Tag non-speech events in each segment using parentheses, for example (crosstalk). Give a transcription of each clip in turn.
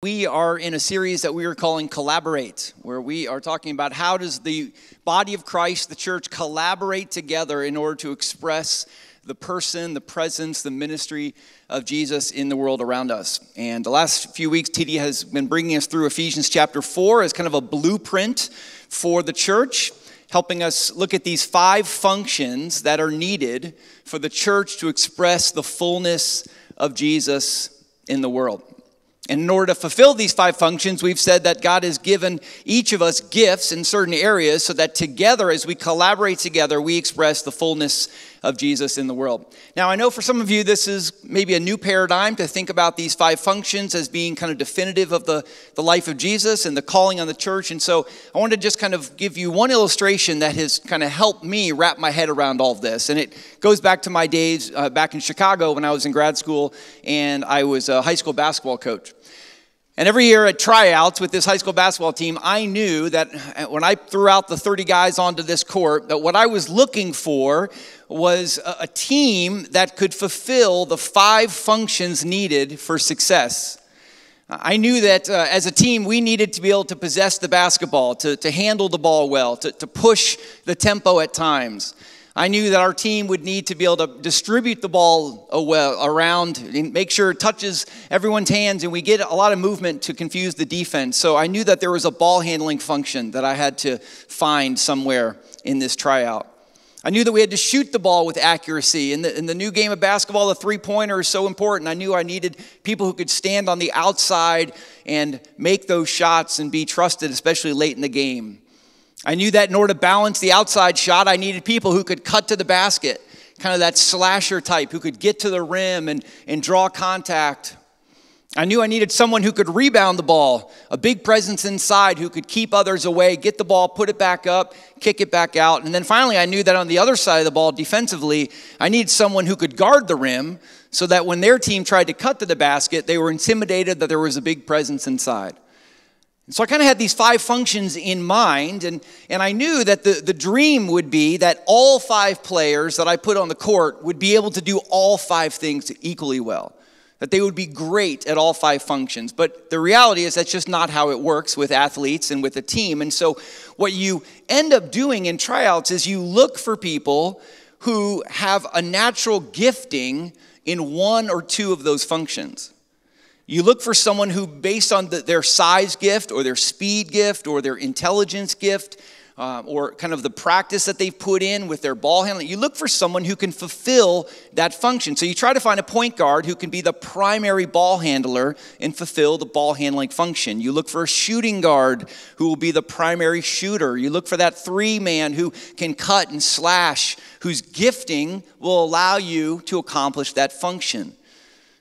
We are in a series that we are calling Collaborate, where we are talking about how does the body of Christ, the church, collaborate together in order to express the person, the presence, the ministry of Jesus in the world around us. And the last few weeks, TD has been bringing us through Ephesians chapter 4 as kind of a blueprint for the church, helping us look at these five functions that are needed for the church to express the fullness of Jesus in the world. And in order to fulfill these five functions, we've said that God has given each of us gifts in certain areas so that together, as we collaborate together, we express the fullness of Jesus in the world. Now, I know for some of you, this is maybe a new paradigm to think about these five functions as being kind of definitive of the, the life of Jesus and the calling on the church. And so I wanted to just kind of give you one illustration that has kind of helped me wrap my head around all this. And it goes back to my days uh, back in Chicago when I was in grad school and I was a high school basketball coach. And every year at tryouts with this high school basketball team, I knew that when I threw out the 30 guys onto this court, that what I was looking for was a team that could fulfill the five functions needed for success. I knew that uh, as a team, we needed to be able to possess the basketball, to, to handle the ball well, to, to push the tempo at times. I knew that our team would need to be able to distribute the ball uh, around and make sure it touches everyone's hands and we get a lot of movement to confuse the defense. So I knew that there was a ball handling function that I had to find somewhere in this tryout. I knew that we had to shoot the ball with accuracy. In the, in the new game of basketball, the three pointer is so important. I knew I needed people who could stand on the outside and make those shots and be trusted, especially late in the game. I knew that in order to balance the outside shot, I needed people who could cut to the basket, kind of that slasher type, who could get to the rim and, and draw contact. I knew I needed someone who could rebound the ball, a big presence inside who could keep others away, get the ball, put it back up, kick it back out. And then finally, I knew that on the other side of the ball, defensively, I needed someone who could guard the rim so that when their team tried to cut to the basket, they were intimidated that there was a big presence inside. And so I kind of had these five functions in mind, and, and I knew that the, the dream would be that all five players that I put on the court would be able to do all five things equally well, that they would be great at all five functions. But the reality is that's just not how it works with athletes and with a team. And so what you end up doing in tryouts is you look for people who have a natural gifting in one or two of those functions. You look for someone who, based on the, their size gift or their speed gift or their intelligence gift, uh, or kind of the practice that they've put in with their ball handling, you look for someone who can fulfill that function. So you try to find a point guard who can be the primary ball handler and fulfill the ball handling function. You look for a shooting guard who will be the primary shooter. You look for that three man who can cut and slash, whose gifting will allow you to accomplish that function.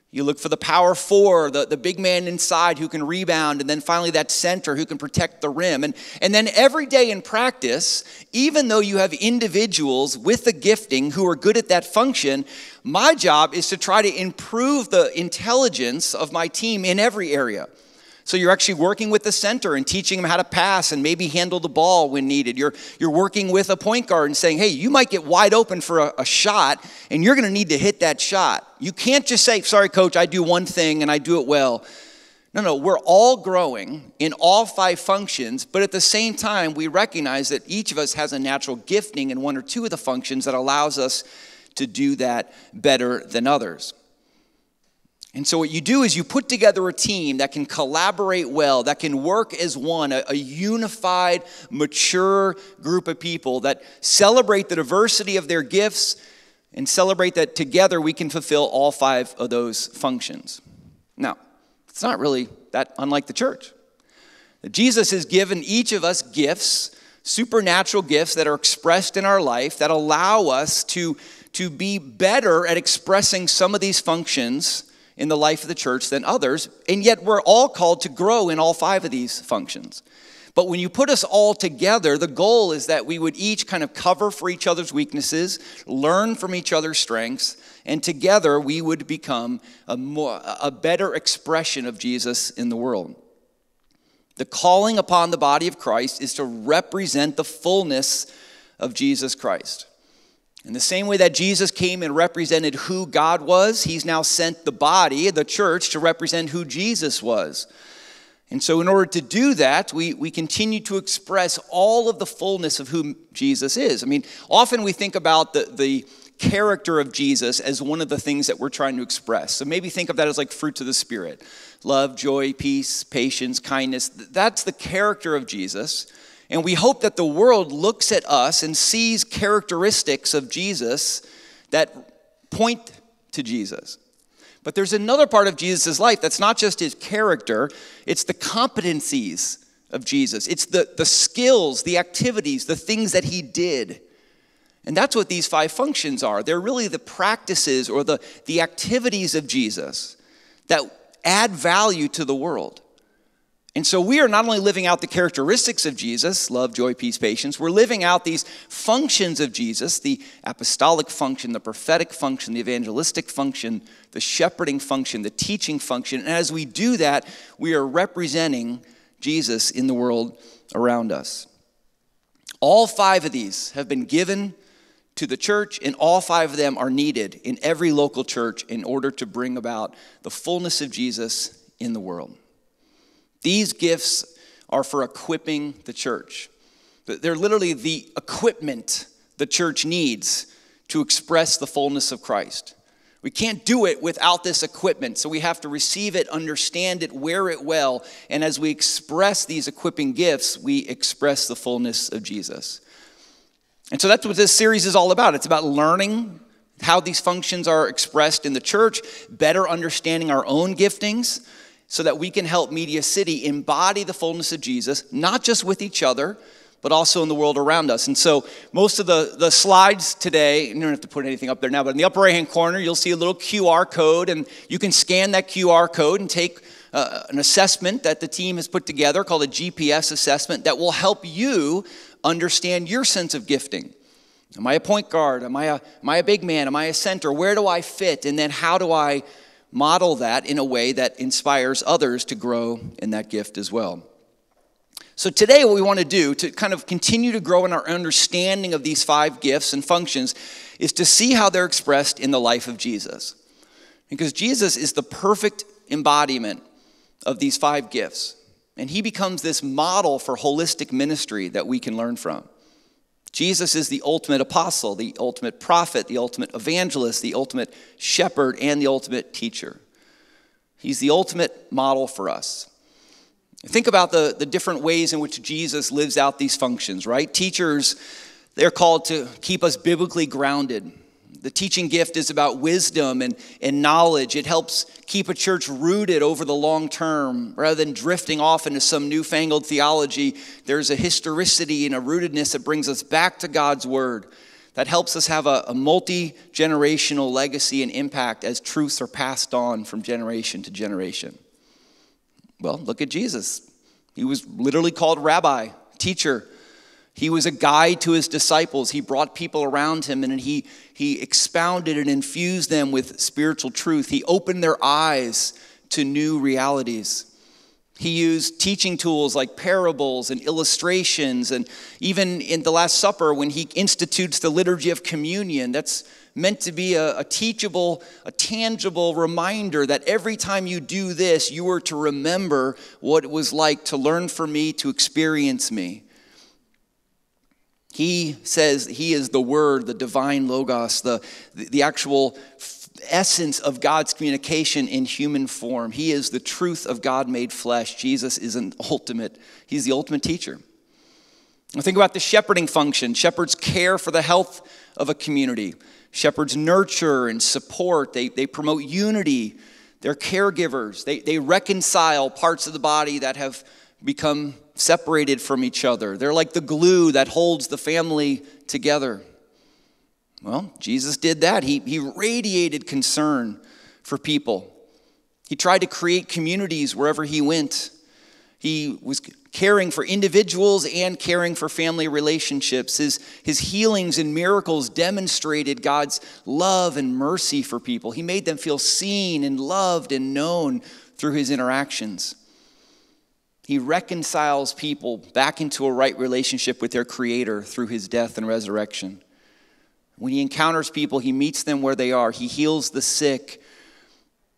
You look for the power four, the, the big man inside who can rebound, and then finally that center who can protect the rim. And, and then every day in practice, even though you have individuals with the gifting who are good at that function, my job is to try to improve the intelligence of my team in every area. So you're actually working with the center and teaching them how to pass and maybe handle the ball when needed. You're, you're working with a point guard and saying, hey, you might get wide open for a, a shot and you're going to need to hit that shot. You can't just say, sorry, coach, I do one thing and I do it well. No, no, we're all growing in all five functions, but at the same time, we recognize that each of us has a natural gifting in one or two of the functions that allows us to do that better than others. And so, what you do is you put together a team that can collaborate well, that can work as one, a, a, unified, mature group of people that celebrate the diversity of their gifts and celebrate that together we can fulfill all five of those functions. Now, it's not really that unlike the church. Jesus has given each of us gifts, supernatural gifts that are expressed in our life that allow us to, to be better at expressing some of these functions in the life of the church than others, and yet we're all called to grow in all five of these functions. But when you put us all together, the goal is that we would each kind of cover for each other's weaknesses, learn from each other's strengths, and together we would become a, more, a better expression of Jesus in the world. The calling upon the body of Christ is to represent the fullness of Jesus Christ. In the same way that Jesus came and represented who God was, he's now sent the body, the church, to represent who Jesus was. And so, in order to do that, we, we continue to express all of the fullness of who Jesus is. I mean, often we think about the, the character of Jesus as one of the things that we're trying to express. So maybe think of that as like fruits of the Spirit love, joy, peace, patience, kindness. That's the character of Jesus. And we hope that the world looks at us and sees characteristics of Jesus that point to Jesus. But there's another part of Jesus' life that's not just his character, it's the competencies of Jesus. It's the, the skills, the activities, the things that he did. And that's what these five functions are. They're really the practices or the, the activities of Jesus that add value to the world. And so we are not only living out the characteristics of Jesus love, joy, peace, patience we're living out these functions of Jesus the apostolic function, the prophetic function, the evangelistic function, the shepherding function, the teaching function. And as we do that, we are representing Jesus in the world around us. All five of these have been given to the church, and all five of them are needed in every local church in order to bring about the fullness of Jesus in the world. These gifts are for equipping the church. They're literally the equipment the church needs to express the fullness of Christ. We can't do it without this equipment, so we have to receive it, understand it, wear it well, and as we express these equipping gifts, we express the fullness of Jesus. And so that's what this series is all about. It's about learning how these functions are expressed in the church, better understanding our own giftings, so that we can help Media City embody the fullness of Jesus, not just with each other, but also in the world around us. And so, most of the, the slides today, you don't have to put anything up there now, but in the upper right hand corner, you'll see a little QR code, and you can scan that QR code and take uh, an assessment that the team has put together called a GPS assessment that will help you understand your sense of gifting. Am I a point guard? Am I a, am I a big man? Am I a center? Where do I fit? And then, how do I model that in a way that inspires others to grow in that gift as well. So, today, what we want to do to kind of continue to grow in our understanding of these five gifts and functions is to see how they're expressed in the life of Jesus. Because Jesus is the perfect embodiment of these five gifts. And he becomes this model for holistic ministry that we can learn from. Jesus is the ultimate apostle, the ultimate prophet, the ultimate evangelist, the ultimate shepherd, and the ultimate teacher. He's the ultimate model for us. Think about the, the different ways in which Jesus lives out these functions, right? Teachers, they're called to keep us biblically grounded. The teaching gift is about wisdom and, and knowledge. It helps keep a church rooted over the long term rather than drifting off into some newfangled theology. There's a historicity and a rootedness that brings us back to God's word that helps us have a, a multi generational legacy and impact as truths are passed on from generation to generation. Well, look at Jesus. He was literally called rabbi, teacher. He was a guide to his disciples. He brought people around him and he, he expounded and infused them with spiritual truth. He opened their eyes to new realities. He used teaching tools like parables and illustrations, and even in the Last Supper, when he institutes the liturgy of communion, that's meant to be a, a, teachable, a tangible reminder that every time you do this, you are to remember what it was like to learn from me, to experience me. He says he is the Word, the divine Logos, the, the actual essence of God's communication in human form. He is the truth of God made flesh. Jesus is an ultimate, he's the ultimate teacher. think about the shepherding function. Shepherds care for the health of a community. Shepherds nurture and support. They, they promote unity. They're caregivers. They, they reconcile parts of the body that have become separated from each other. They're like the glue that holds the family together. Well, Jesus did that. He, he radiated concern for people. He tried to create communities wherever he went. He was caring for individuals and caring for family relationships. His, his healings and miracles demonstrated God's love and mercy for people. He made them feel seen and loved and known through his interactions. He reconciles people back into a right relationship with their Creator through his death and resurrection. When he encounters people, he meets them where they are. He heals the sick.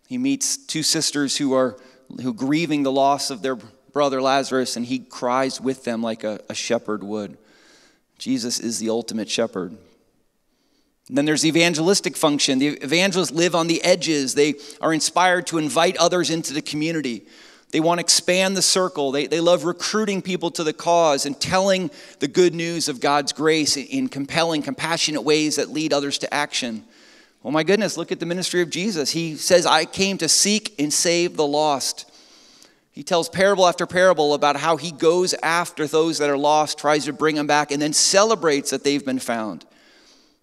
He meets two sisters who are who grieving the loss of their brother Lazarus, and he cries with them like a, a shepherd would. Jesus is the ultimate shepherd. And then there's the evangelistic function. The evangelists live on the edges. They are inspired to invite others into the community. They want to expand the circle. They, they love recruiting people to the cause and telling the good news of God's grace in compelling, compassionate ways that lead others to action. Oh my goodness, look at the ministry of Jesus. He says, I came to seek and save the lost. He tells parable after parable about how he goes after those that are lost, tries to bring them back, and then celebrates that they've been found.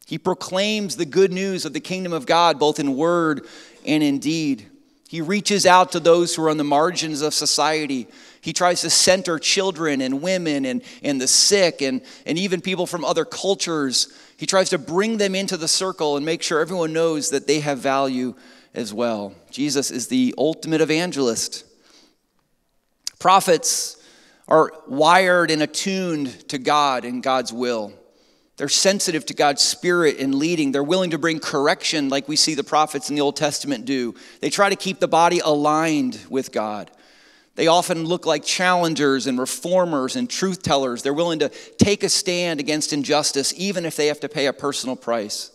He proclaims the good news of the kingdom of God, both in word and in deed. He reaches out to those who are on the margins of society. He tries to center children and women and, and the sick and, and even people from other cultures. He tries to bring them into the circle and make sure everyone knows that they have value as well. Jesus is the ultimate evangelist. Prophets are wired and attuned to God and God's will. They're sensitive to God's spirit and leading. They're willing to bring correction, like we see the prophets in the Old Testament do. They try to keep the body aligned with God. They often look like challengers and reformers and truth tellers. They're willing to take a stand against injustice, even if they have to pay a personal price.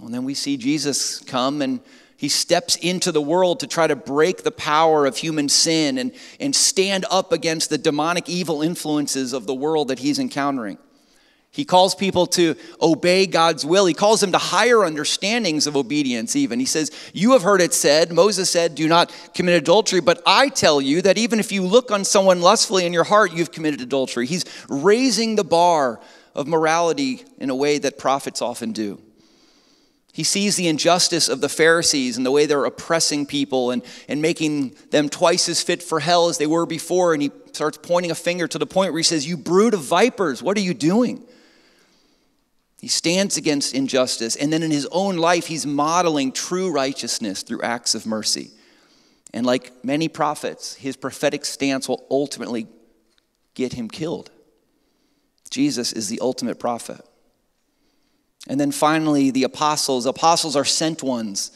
And then we see Jesus come and he steps into the world to try to break the power of human sin and, and stand up against the demonic evil influences of the world that he's encountering. He calls people to obey God's will. He calls them to higher understandings of obedience, even. He says, You have heard it said, Moses said, Do not commit adultery, but I tell you that even if you look on someone lustfully in your heart, you've committed adultery. He's raising the bar of morality in a way that prophets often do. He sees the injustice of the Pharisees and the way they're oppressing people and, and making them twice as fit for hell as they were before. And he starts pointing a finger to the point where he says, You brood of vipers, what are you doing? He stands against injustice, and then in his own life, he's modeling true righteousness through acts of mercy. And like many prophets, his prophetic stance will ultimately get him killed. Jesus is the ultimate prophet. And then finally, the apostles. Apostles are sent ones.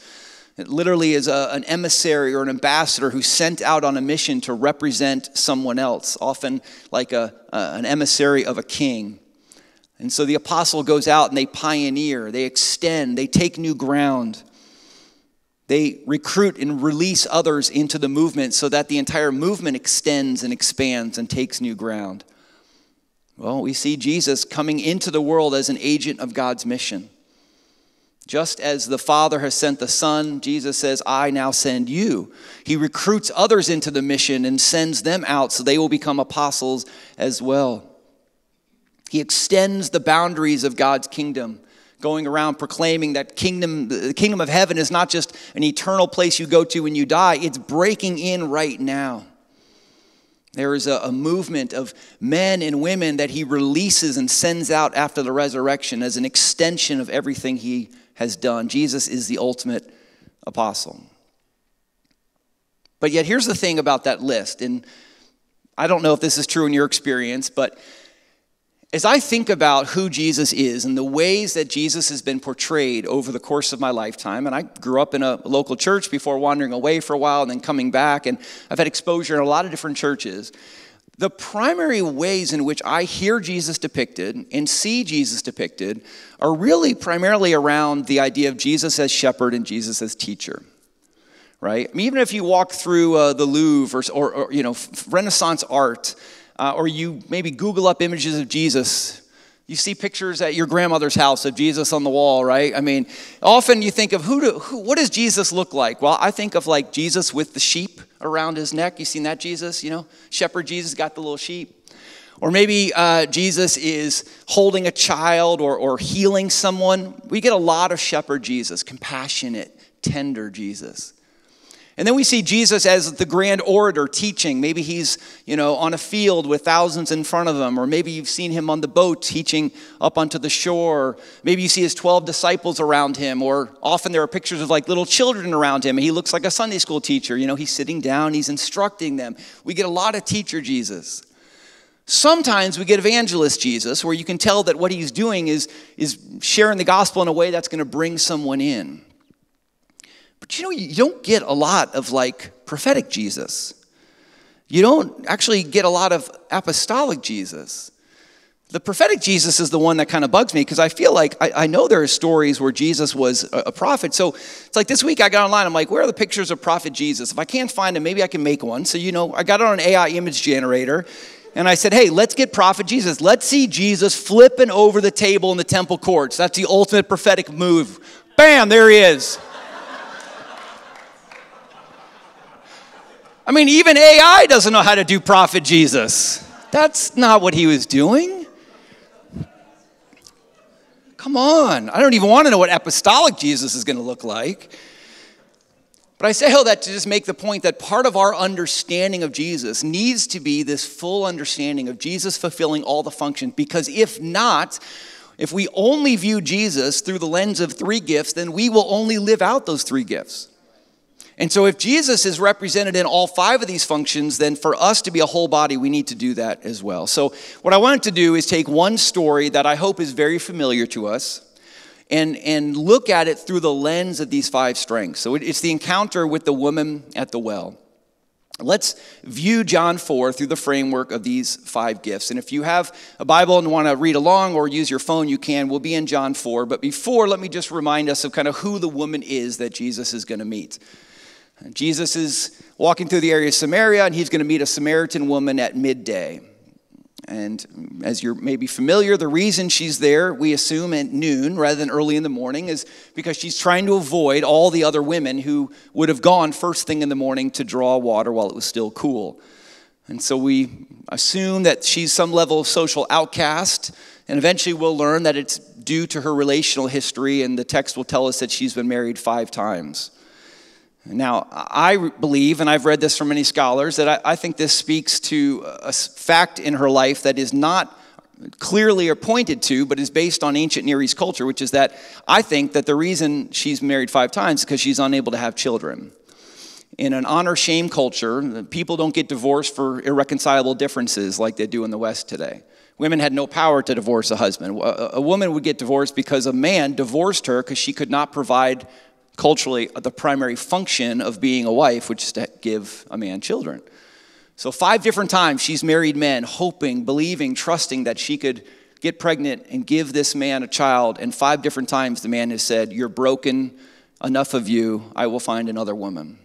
It literally is a, an emissary or an ambassador who's sent out on a mission to represent someone else, often like a, an emissary of a king. And so the apostle goes out and they pioneer, they extend, they take new ground. They recruit and release others into the movement so that the entire movement extends and expands and takes new ground. Well, we see Jesus coming into the world as an agent of God's mission. Just as the Father has sent the Son, Jesus says, I now send you. He recruits others into the mission and sends them out so they will become apostles as well. He extends the boundaries of God's kingdom, going around proclaiming that kingdom, the kingdom of heaven is not just an eternal place you go to when you die, it's breaking in right now. There is a, a, movement of men and women that he releases and sends out after the resurrection as an extension of everything he has done. Jesus is the ultimate apostle. But yet, here's the thing about that list, and I don't know if this is true in your experience, but as I think about who Jesus is and the ways that Jesus has been portrayed over the course of my lifetime, and I grew up in a local church before wandering away for a while and then coming back, and I've had exposure in a lot of different churches. The primary ways in which I hear Jesus depicted and see Jesus depicted are really primarily around the idea of Jesus as shepherd and Jesus as teacher right? I mean, even if you walk through uh, the Louvre or, or, or, you know Renaissance art, uh, or you maybe Google up images of Jesus. You see pictures at your grandmother's house of Jesus on the wall, right? I mean, often you think of who, do, who what does Jesus look like? Well, I think of like Jesus with the sheep around his neck. You seen that Jesus? You know, shepherd Jesus got the little sheep. Or maybe uh, Jesus is holding a child or, or healing someone. We get a lot of shepherd Jesus, compassionate, tender Jesus. And then we see Jesus as the grand orator teaching. Maybe he's, you know, on a field with thousands in front of him, or maybe you've seen him on the boat teaching up onto the shore. Maybe you see his 12 disciples around him, or often there are pictures of like little children around him. He looks like a Sunday school teacher. You know, he's sitting down, he's instructing them. We get a lot of teacher Jesus. Sometimes we get evangelist Jesus, where you can tell that what he's doing is, is sharing the gospel in a way that's going to bring someone in. But you know, you don't get a lot of like prophetic Jesus. you don't actually get a lot of apostolic Jesus. The prophetic Jesus is the one that kind of bugs me because I feel like I, I, know there are stories where Jesus was a, a, prophet. So it's like this week I got online, I'm like, where are the pictures of prophet Jesus? If I can't find them, maybe I can make one. So, you know, I got it on an AI image generator and I said, hey, let's get prophet Jesus. Let's see Jesus flipping over the table in the temple courts. That's the ultimate prophetic move. Bam, there he is. I mean, even AI doesn't know how to do prophet Jesus. That's not what he was doing. Come on. I don't even want to know what apostolic Jesus is going to look like. But I say all that to just make the point that part of our understanding of Jesus needs to be this full understanding of Jesus fulfilling all the functions. Because if not, if we only view Jesus through the lens of three gifts, then we will only live out those three gifts. And so, if Jesus is represented in all five of these functions, then for us to be a whole body, we need to do that as well. So, what I wanted to do is take one story that I hope is very familiar to us and, and look at it through the lens of these five strengths. So it's the encounter with the woman at the well. Let's view John 4 through the framework of these five gifts. And if you have a Bible and want to read along or use your phone, you can. We'll be in John 4. But before, let me just remind us of kind of who the woman is that Jesus is going to meet. Jesus is walking through the area of Samaria, and he's going to meet a Samaritan woman at midday. And as you're maybe familiar, the reason she's there, we assume at noon rather than early in the morning, is because she's trying to avoid all the other women who would have gone first thing in the morning to draw water while it was still cool. And so we assume that she's some level of social outcast, and eventually we'll learn that it's due to her relational history, and the text will tell us that she's been married five times. Now, I believe, and I've read this from many scholars, that I, I, think this speaks to a fact in her life that is not clearly pointed to, but is based on ancient Near East culture, which is that I think that the reason she's married five times is because she's unable to have children. In an honor shame culture, people don't get divorced for irreconcilable differences like they do in the West today. Women had no power to divorce a husband. A woman would get divorced because a man divorced her because she could not provide culturally uh, the primary function of being a wife, which is to give a man children. So, five different times she's married men, hoping, believing, trusting that she could get pregnant and give this man a child. And five different times the man has said, You're broken, enough of you, I will find another woman.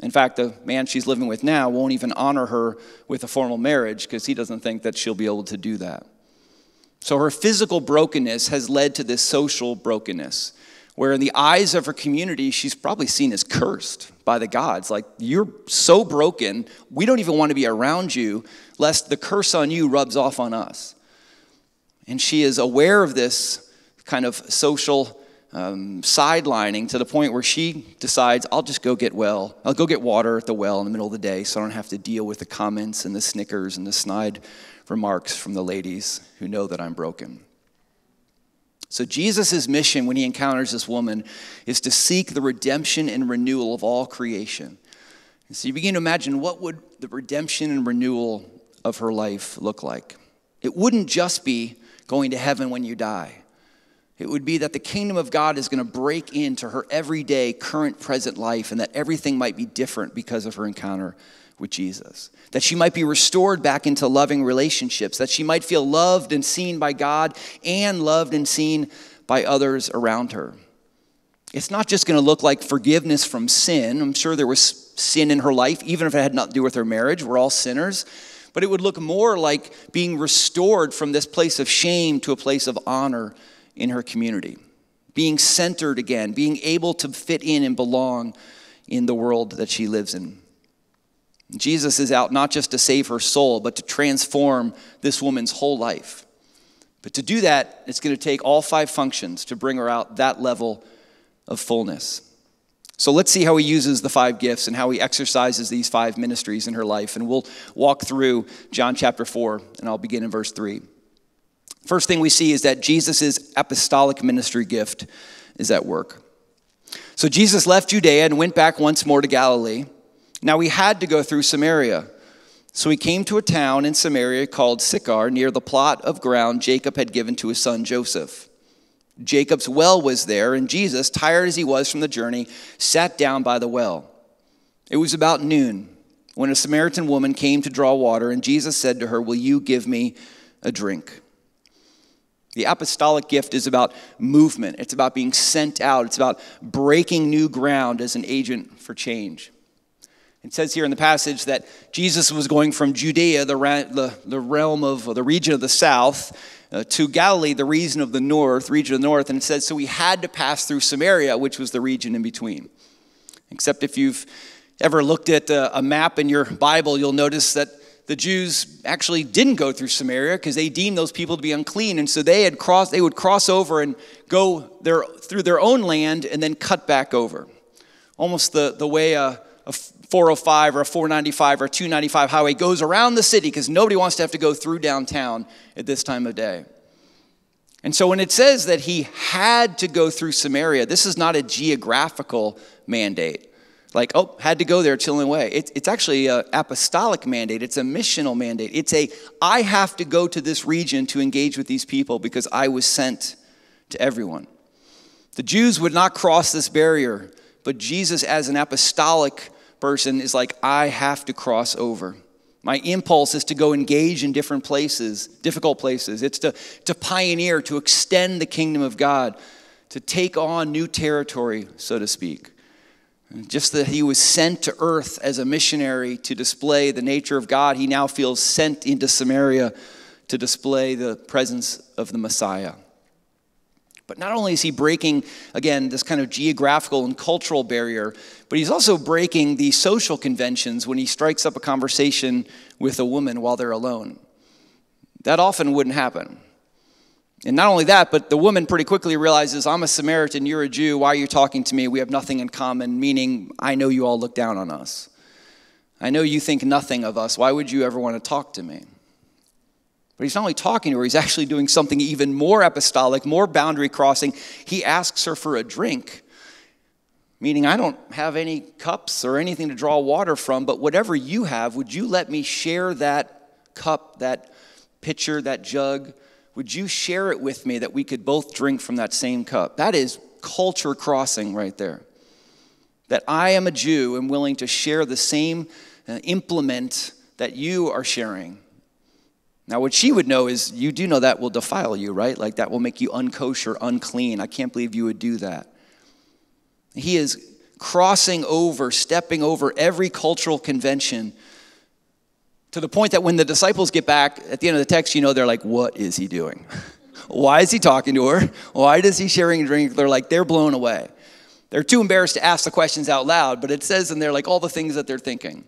In fact, the man she's living with now won't even honor her with a formal marriage because he doesn't think that she'll be able to do that. So her physical brokenness has led to this social brokenness where in the eyes of her community, she's probably seen as cursed by the gods. Like, you're so broken, we don't even want to be around you, lest the curse on you rubs off on us. And she is aware of this kind of social um, sidelining to the point where she decides, I'll just go get well. I'll go get water at the well in the middle of the day so I don't have to deal with the comments and the snickers and the snide remarks from the ladies who know that I'm broken. So, Jesus' mission when he encounters this woman is to seek the redemption and renewal of all creation. And so, you begin to imagine what would the redemption and renewal of her life look like? It wouldn't just be going to heaven when you die. It would be that the kingdom of God is going to break into her everyday, current, present life, and that everything might be different because of her encounter with Jesus. That she might be restored back into loving relationships, that she might feel loved and seen by God and loved and seen by others around her. It's not just going to look like forgiveness from sin. I'm sure there was sin in her life, even if it had nothing to do with her marriage. We're all sinners. But it would look more like being restored from this place of shame to a place of honor in her community, being centered again, being able to fit in and belong in the world that she lives in. Jesus is out not just to save her soul, but to transform this woman's whole life. But to do that, it's going to take all five functions to bring her out that level of fullness. So let's see how he uses the five gifts and how he exercises these five ministries in her life. And we'll walk through John chapter 4, and I'll begin in verse 3. First thing we see is that Jesus' apostolic ministry gift is at work. So Jesus left Judea and went back once more to Galilee. Now he had to go through Samaria. So he came to a town in Samaria called Sychar, near the plot of ground Jacob had given to his son Joseph. Jacob's well was there, and Jesus, tired as he was from the journey, sat down by the well. It was about noon. when a Samaritan woman came to draw water, and Jesus said to her, Will you give me a drink? The apostolic gift is about movement, it's about being sent out, it's about breaking new ground as an agent for change. It says here in the passage that Jesus was going from Judea, the, the, the realm of the region of the south, uh, to Galilee, the region of the north, region of the north, and it says so he had to pass through Samaria, which was the region in between. Except if you've ever looked at a, a map in your Bible, you'll notice that the Jews actually didn't go through Samaria because they deemed those people to be unclean, and so they had crossed. They would cross over and go their, through their own land and then cut back over, almost the the way a, a 405 or a 495 or 295 highway goes around the city because nobody wants to have to go through downtown at this time of day. And so when it says that he had to go through Samaria, this is not a geographical mandate. Like, oh, had to go there, chilling away. It, it's actually an apostolic mandate. It's a missional mandate. It's a, I have to go to this region to engage with these people because I was sent to everyone. The Jews would not cross this barrier, but Jesus, as an apostolic person is like, I have to cross over. My impulse is to go engage in different places, difficult places. It's to, to pioneer, to extend the kingdom of God, to take on new territory, so to speak. just that he was sent to earth as a missionary to display the nature of God, he now feels sent into Samaria to display the presence of the Messiah. But not only is he breaking, again, this kind of geographical and cultural barrier, but he's also breaking the social conventions when he strikes up a conversation with a woman while they're alone. That often wouldn't happen. And not only that, but the woman pretty quickly realizes, I'm a Samaritan, you're a Jew, why are you talking to me? We have nothing in common, meaning, I know you all look down on us. I know you think nothing of us. Why would you ever want to talk to me? But he's not only talking to her, he's actually doing something even more apostolic, more boundary crossing. He asks her for a drink, meaning, I don't have any cups or anything to draw water from, but whatever you have, would you let me share that cup, that pitcher, that jug? Would you share it with me that we could both drink from that same cup? That is culture crossing right there. That I am a Jew and willing to share the same uh, implement that you are sharing. Now, what she would know is you do know that will defile you, right? Like that will make you unkosher, unclean. I can't believe you would do that. He is crossing over, stepping over every cultural convention to the point that when the disciples get back at the end of the text, you know, they're like, what is he doing? (laughs) Why is he talking to her? Why is he sharing a drink? They're like, they're blown away. They're too embarrassed to ask the questions out loud, but it says in there like all the things that they're thinking.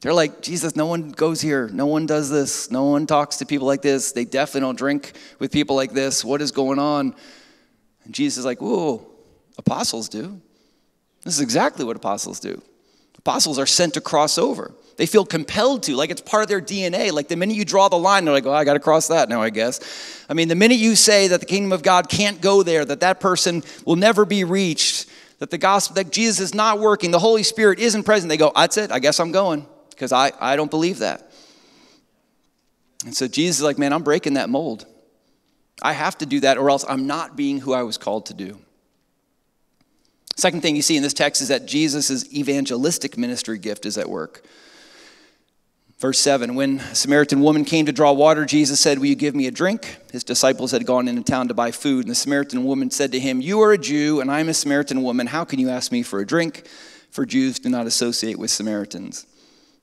They're like, Jesus, no one goes here. No one does this. No one talks to people like this. They definitely don't drink with people like this. What is going on? And Jesus is like, whoa, apostles do. This is exactly what apostles do. Apostles are sent to cross over. They feel compelled to, like it's part of their DNA. Like the minute you draw the line, they're like, oh, I got to cross that now, I guess. I mean, the minute you say that the kingdom of God can't go there, that that person will never be reached, that the gospel, that Jesus is not working, the Holy Spirit isn't present, they go, that's it, I guess I'm going because I, I don't believe that. And so Jesus is like, man, I'm breaking that mold. I have to do that or else I'm not being who I was called to do. Second thing you see in this text is that Jesus' evangelistic ministry gift is at work. Verse 7 When a Samaritan woman came to draw water, Jesus said, Will you give me a drink? His disciples had gone into town to buy food, and the Samaritan woman said to him, You are a Jew, and I am a Samaritan woman. How can you ask me for a drink? For Jews do not associate with Samaritans.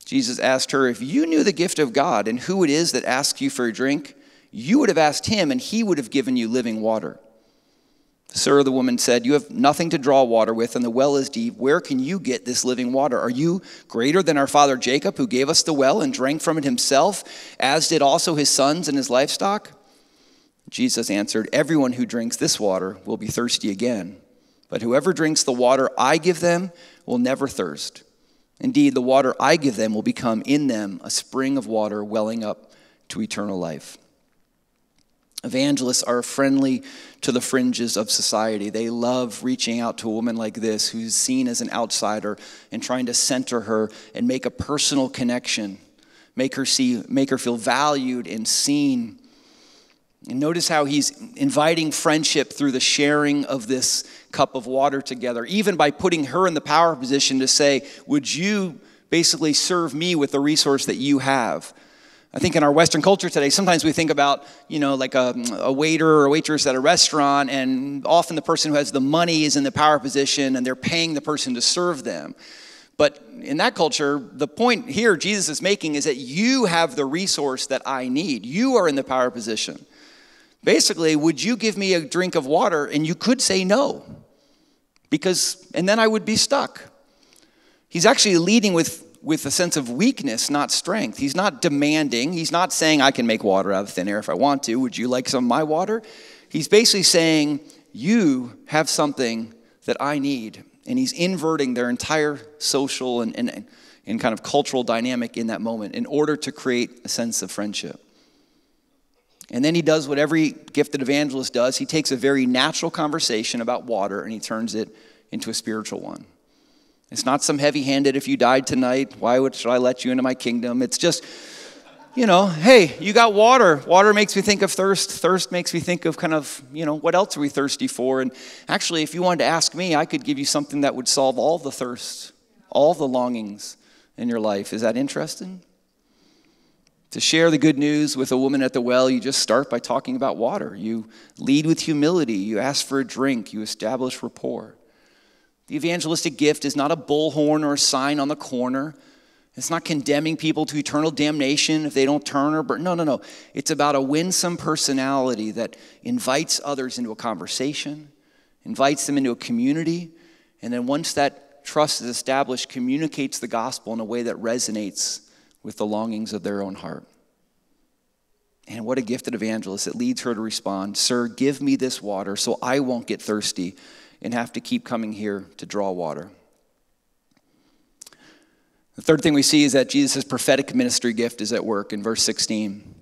Jesus asked her, If you knew the gift of God and who it is that asks you for a drink, you would have asked him, and he would have given you living water. Sir, the woman said, You have nothing to draw water with, and the well is deep. Where can you get this living water? Are you greater than our father Jacob, who gave us the well and drank from it himself, as did also his sons and his livestock? Jesus answered, Everyone who drinks this water will be thirsty again. But whoever drinks the water I give them will never thirst. Indeed, the water I give them will become in them a spring of water welling up to eternal life. Evangelists are friendly to the fringes of society. They love reaching out to a woman like this who's seen as an outsider and trying to center her and make a personal connection, make her see, make her feel valued and seen and notice how he's inviting friendship through the sharing of this cup of water together, even by putting her in the power position to say, Would you basically serve me with the resource that you have. I think in our Western culture today, sometimes we think about, you know, like a, a, waiter or a waitress at a restaurant, and often the person who has the money is in the power position and they're paying the person to serve them. But in that culture, the point here Jesus is making is that you have the resource that I need. You are in the power position. Basically, would you give me a drink of water? And you could say no, because, and then I would be stuck. He's actually leading with, with a sense of weakness, not strength. He's not demanding. He's not saying, I can make water out of thin air if I want to. Would you like some of my water? He's basically saying, You have something that I need. And he's inverting their entire social and, and, and kind of cultural dynamic in that moment in order to create a sense of friendship. And then he does what every gifted evangelist does. He takes a very natural conversation about water and he turns it into a spiritual one. It's not some heavy handed, if you died tonight, why would, should I let you into my kingdom? It's just, you know, hey, you got water. Water makes me think of thirst. Thirst makes me think of kind of, you know, what else are we thirsty for? And actually, if you wanted to ask me, I could give you something that would solve all the thirst, all the longings in your life. Is that interesting? To share the good news with a woman at the well, you just start by talking about water. You lead with humility. You ask for a drink. You establish rapport. The evangelistic gift is not a bullhorn or a sign on the corner. It's not condemning people to eternal damnation if they don't turn or burn. No, no, no. It's about a winsome personality that invites others into a conversation, invites them into a community, and then once that trust is established, communicates the gospel in a way that resonates with the longings of their own heart. And what a gifted evangelist. It leads her to respond Sir, give me this water so I won't get thirsty and have to keep coming here to draw water. The third thing we see is that Jesus' prophetic ministry gift is at work in verse 16.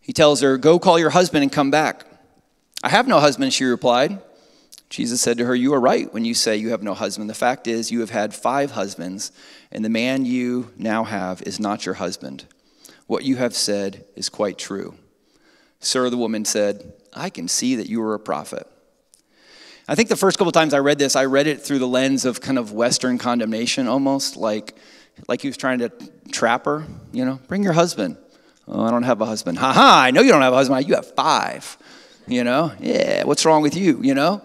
He tells her, Go call your husband and come back. I have no husband, she replied. Jesus said to her, You are right when you say you have no husband. The fact is, you have had five husbands, and the man you now have is not your husband. What you have said is quite true. Sir, the woman said, I can see that you are a prophet. I think the first couple times I read this, I read it through the lens of kind of Western condemnation almost, like, like he was trying to trap her, you know, bring your husband. Oh, I don't have a husband. Ha ha, I know you don't have a husband. You have five, you know? Yeah, what's wrong with you, you know?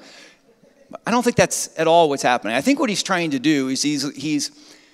I don't think that's at all what's happening. I think what he's trying to do is he's, he's,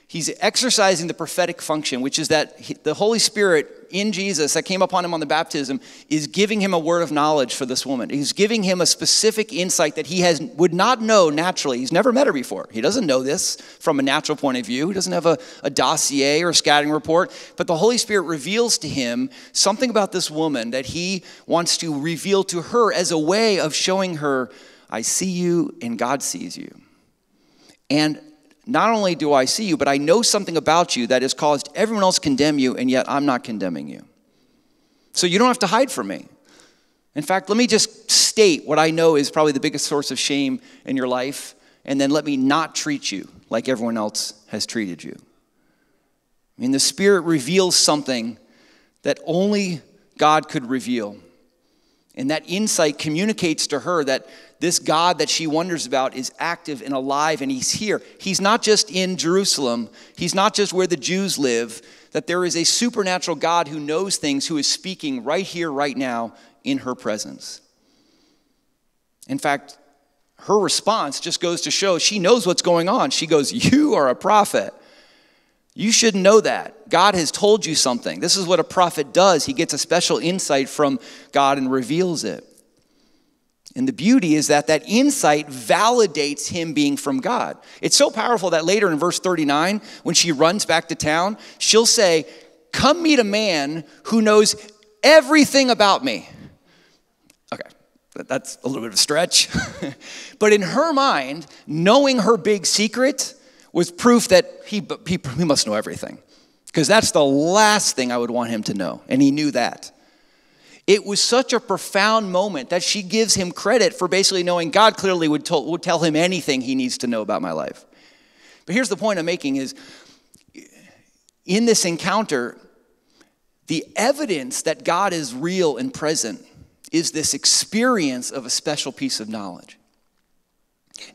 he's exercising the prophetic function, which is that he, the Holy Spirit in Jesus that came upon him on the baptism is giving him a word of knowledge for this woman. He's giving him a specific insight that he has, would not know naturally. He's never met her before. He doesn't know this from a natural point of view. He doesn't have a, a dossier or a scouting report. But the Holy Spirit reveals to him something about this woman that he wants to reveal to her as a way of showing her I see you and God sees you. And not only do I see you, but I know something about you that has caused everyone else condemn you, and yet I'm not condemning you. So you don't have to hide from me. In fact, let me just state what I know is probably the biggest source of shame in your life, and then let me not treat you like everyone else has treated you. I mean, the Spirit reveals something that only God could reveal. And that insight communicates to her that this God that she wonders about is active and alive and he's here. He's not just in Jerusalem, he's not just where the Jews live, that there is a supernatural God who knows things, who is speaking right here, right now, in her presence. In fact, her response just goes to show she knows what's going on. She goes, You are a prophet. You should know that. God has told you something. This is what a prophet does. He gets a special insight from God and reveals it. And the beauty is that that insight validates him being from God. It's so powerful that later in verse 39, when she runs back to town, she'll say, Come meet a man who knows everything about me. Okay, that's a little bit of a stretch. (laughs) but in her mind, knowing her big secret, was proof that he, he, he must know everything. Because that's the last thing I would want him to know. And he knew that. It was such a profound moment that she gives him credit for basically knowing God clearly would, to, would tell him anything he needs to know about my life. But here's the point I'm making is in this encounter, the evidence that God is real and present is this experience of a special piece of knowledge.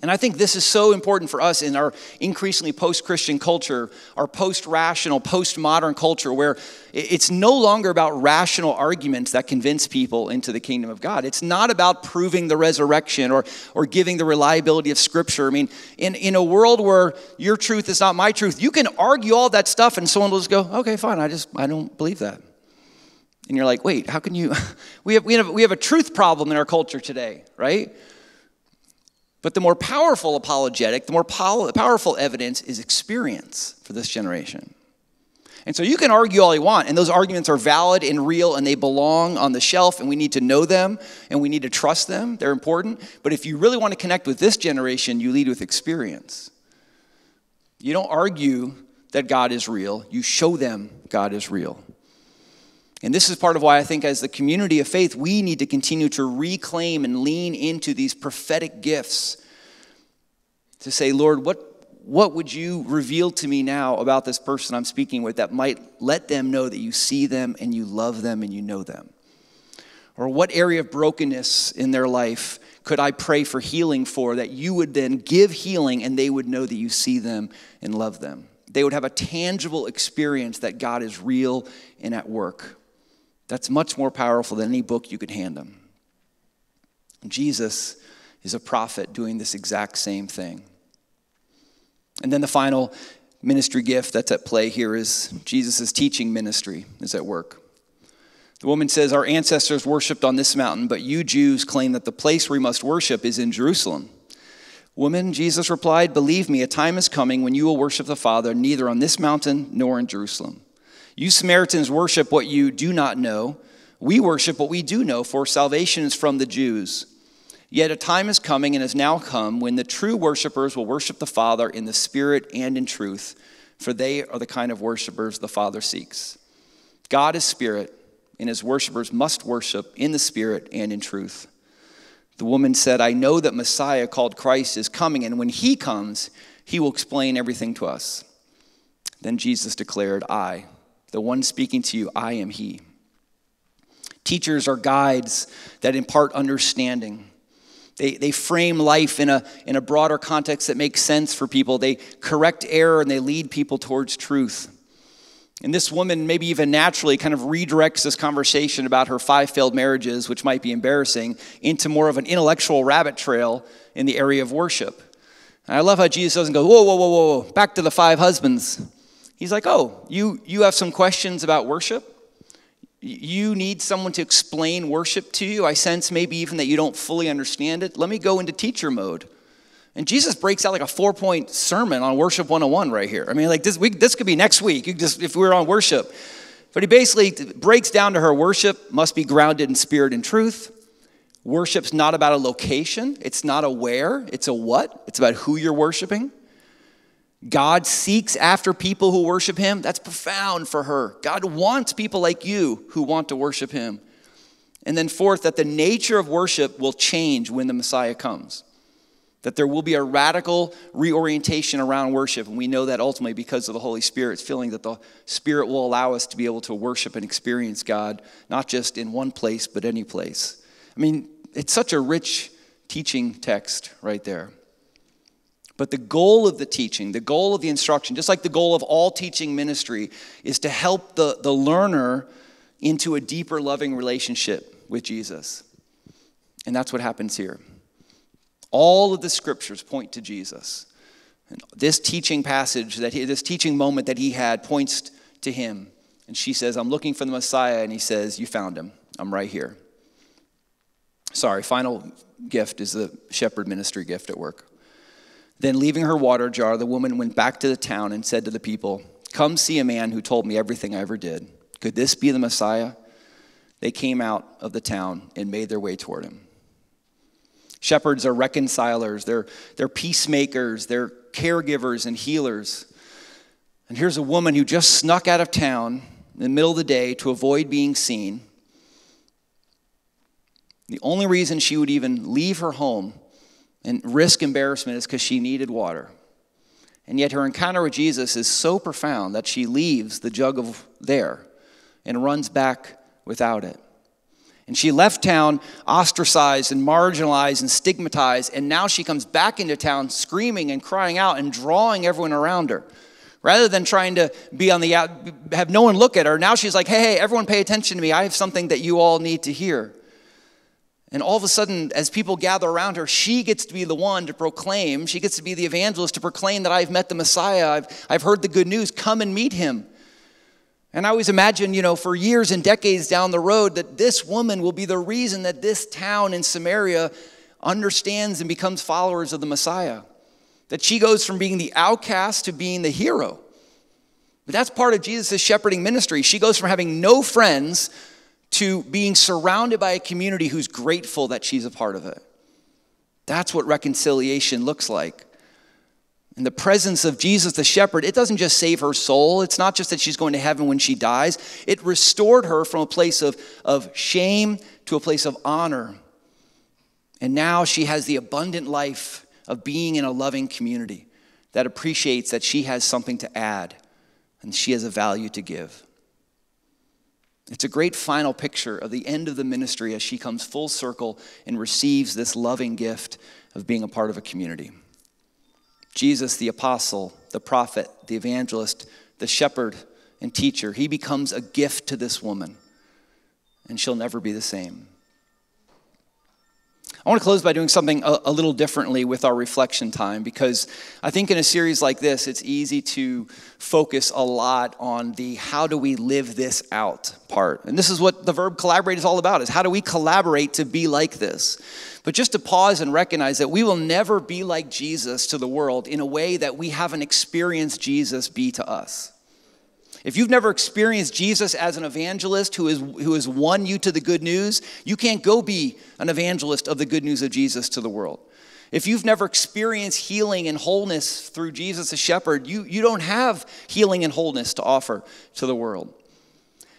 And I think this is so important for us in our increasingly post Christian culture, our post rational, post modern culture, where it's no longer about rational arguments that convince people into the kingdom of God. It's not about proving the resurrection or, or giving the reliability of Scripture. I mean, in, in a world where your truth is not my truth, you can argue all that stuff and someone will just go, okay, fine, I just, I don't believe that. And you're like, wait, how can you? (laughs) We have, we have, we have a truth problem in our culture today, right? But the more powerful apologetic, the more powerful evidence is experience for this generation. And so you can argue all you want, and those arguments are valid and real, and they belong on the shelf, and we need to know them, and we need to trust them. They're important. But if you really want to connect with this generation, you lead with experience. You don't argue that God is real, you show them God is real. And this is part of why I think, as the community of faith, we need to continue to reclaim and lean into these prophetic gifts to say, Lord, what, what would you reveal to me now about this person I'm speaking with that might let them know that you see them and you love them and you know them? Or what area of brokenness in their life could I pray for healing for that you would then give healing and they would know that you see them and love them? They would have a tangible experience that God is real and at work. That's much more powerful than any book you could hand them. Jesus is a prophet doing this exact same thing. And then the final ministry gift that's at play here is Jesus' teaching ministry is at work. The woman says, Our ancestors worshiped on this mountain, but you Jews claim that the place we must worship is in Jerusalem. Woman, Jesus replied, Believe me, a time is coming when you will worship the Father neither on this mountain nor in Jerusalem. You Samaritans worship what you do not know. We worship what we do know, for salvation is from the Jews. Yet a time is coming and has now come when the true worshipers will worship the Father in the Spirit and in truth, for they are the kind of worshipers the Father seeks. God is Spirit, and his worshipers must worship in the Spirit and in truth. The woman said, I know that Messiah called Christ is coming, and when he comes, he will explain everything to us. Then Jesus declared, I, the one speaking to you, I am He. Teachers are guides that impart understanding. They, they frame life in a, in a broader context that makes sense for people. They correct error and they lead people towards truth. And this woman, maybe even naturally, kind of redirects this conversation about her five failed marriages, which might be embarrassing, into more of an intellectual rabbit trail in the area of worship. And I love how Jesus doesn't go, whoa, whoa, whoa, whoa, back to the five husbands. He's like, Oh, you, you have some questions about worship? You need someone to explain worship to you. I sense maybe even that you don't fully understand it. Let me go into teacher mode. And Jesus breaks out like a four point sermon on Worship 101 right here. I mean, like this week, this could be next week, just if we were on worship. But he basically breaks down to her worship must be grounded in spirit and truth. Worship's not about a location, it's not a where, it's a what. It's about who you're worshiping. God seeks after people who worship him. That's profound for her. God wants people like you who want to worship him. And then, fourth, that the nature of worship will change when the Messiah comes. That there will be a radical reorientation around worship. And we know that ultimately because of the Holy Spirit's feeling that the Spirit will allow us to be able to worship and experience God, not just in one place, but any place. I mean, it's such a rich teaching text right there. But the goal of the teaching, the goal of the instruction, just like the goal of all teaching ministry, is to help the, the learner into a deeper, loving relationship with Jesus. And that's what happens here. All of the scriptures point to Jesus. And this teaching passage, that he, this teaching moment that he had, points to him. And she says, I'm looking for the Messiah. And he says, You found him. I'm right here. Sorry, final gift is the shepherd ministry gift at work. Then, leaving her water jar, the woman went back to the town and said to the people, Come see a man who told me everything I ever did. Could this be the Messiah? They came out of the town and made their way toward him. Shepherds are reconcilers, they're, they're peacemakers, they're caregivers and healers. And here's a woman who just snuck out of town in the middle of the day to avoid being seen. The only reason she would even leave her home and risk embarrassment is because she needed water. And yet her encounter with Jesus is so profound that she leaves the jug of there and runs back without it. And she left town ostracized and marginalized and stigmatized, and now she comes back into town screaming and crying out and drawing everyone around her. Rather than trying to be on the out, have no one look at her, now she's like, hey, hey, everyone pay attention to me. I have something that you all need to hear. And all of a sudden, as people gather around her, she gets to be the one to proclaim, she gets to be the evangelist to proclaim that I've met the Messiah, I've, I've heard the good news, come and meet him. And I always imagine, you know, for years and decades down the road, that this woman will be the reason that this town in Samaria understands and becomes followers of the Messiah. That she goes from being the outcast to being the hero. But that's part of Jesus' shepherding ministry. She goes from having no friends to being surrounded by a community who's grateful that she's a part of it. That's what reconciliation looks like in the presence of Jesus the shepherd, it doesn't just save her soul. It's not just that she's going to heaven when she dies. It restored her from a place of, of shame to a place of honor. And now she has the abundant life of being in a loving community that appreciates that she has something to add and she has a value to give. It's a great final picture of the end of the ministry as she comes full circle and receives this loving gift of being a part of a community. Jesus, the apostle, the prophet, the evangelist, the shepherd, and teacher, he becomes a gift to this woman, and she'll never be the same. I want to close by doing something a, a, little differently with our reflection time because I think in a series like this, it's easy to focus a lot on the how do we live this out part. And this is what the verb collaborate is all about is how do we collaborate to be like this? But just to pause and recognize that we will never be like Jesus to the world in a way that we haven't experienced Jesus be to us. If you've never experienced Jesus as an evangelist who, is, who has won you to the good news, you can't go be an evangelist of the good news of Jesus to the world. If you've never experienced healing and wholeness through Jesus, a shepherd, you, you don't have healing and wholeness to offer to the world.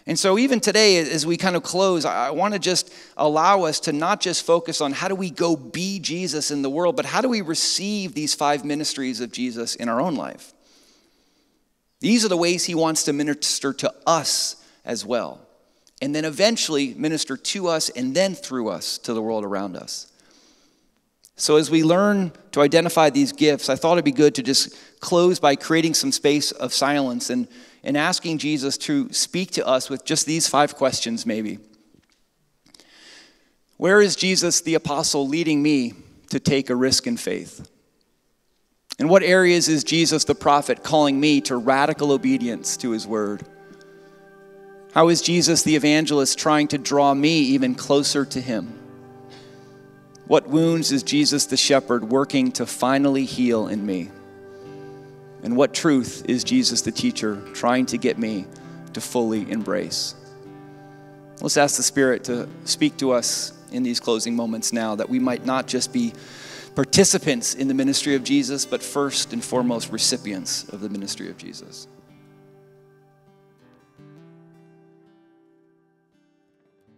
And so, even today, as we kind of close, I want to just allow us to not just focus on how do we go be Jesus in the world, but how do we receive these five ministries of Jesus in our own life? These are the ways he wants to minister to us as well. And then eventually minister to us and then through us to the world around us. So, as we learn to identify these gifts, I thought it'd be good to just close by creating some space of silence and and asking Jesus to speak to us with just these five questions, maybe. Where is Jesus the apostle leading me to take a risk in faith? In what areas is Jesus the prophet calling me to radical obedience to his word? How is Jesus the evangelist trying to draw me even closer to him? What wounds is Jesus the shepherd working to finally heal in me? And what truth is Jesus the teacher trying to get me to fully embrace? Let's ask the Spirit to speak to us in these closing moments now that we might not just be participants in the ministry of Jesus, but first and foremost recipients of the ministry of Jesus.